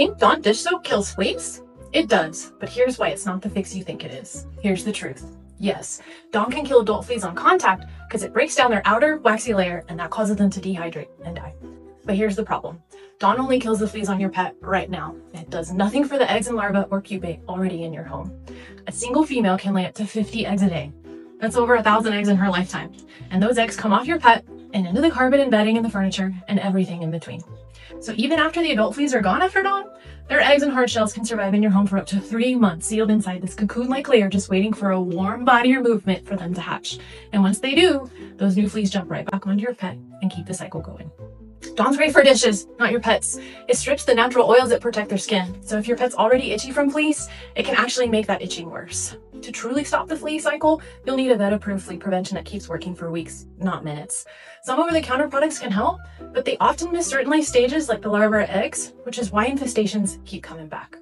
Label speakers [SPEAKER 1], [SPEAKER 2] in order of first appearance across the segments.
[SPEAKER 1] Think Dawn dish soap kills fleas? It does, but here's why it's not the fix you think it is. Here's the truth. Yes, Dawn can kill adult fleas on contact because it breaks down their outer waxy layer and that causes them to dehydrate and die. But here's the problem. Dawn only kills the fleas on your pet right now. It does nothing for the eggs and larvae or pupae already in your home. A single female can lay up to 50 eggs a day. That's over a thousand eggs in her lifetime. And those eggs come off your pet and into the carpet and bedding and the furniture and everything in between. So even after the adult fleas are gone after dawn, their eggs and hard shells can survive in your home for up to three months, sealed inside this cocoon-like layer, just waiting for a warm body or movement for them to hatch. And once they do, those new fleas jump right back onto your pet and keep the cycle going. Dawn's great for dishes, not your pets. It strips the natural oils that protect their skin. So if your pet's already itchy from fleas, it can actually make that itching worse. To truly stop the flea cycle, you'll need a vet-approved flea prevention that keeps working for weeks, not minutes. Some over-the-counter products can help, but they often miss certain life stages like the larvae or eggs, which is why infestations keep coming back.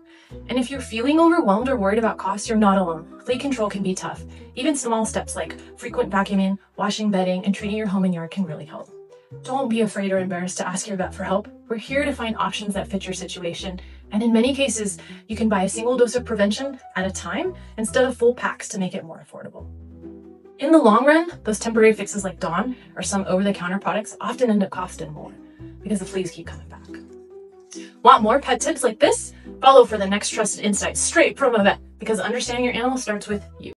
[SPEAKER 1] And if you're feeling overwhelmed or worried about costs, you're not alone. Flea control can be tough. Even small steps like frequent vacuuming, washing bedding, and treating your home and yard can really help. Don't be afraid or embarrassed to ask your vet for help. We're here to find options that fit your situation. And in many cases, you can buy a single dose of prevention at a time instead of full packs to make it more affordable. In the long run, those temporary fixes like Dawn or some over-the-counter products often end up costing more because the fleas keep coming back. Want more pet tips like this? Follow for the next trusted insight straight from a vet because understanding your animal starts with you.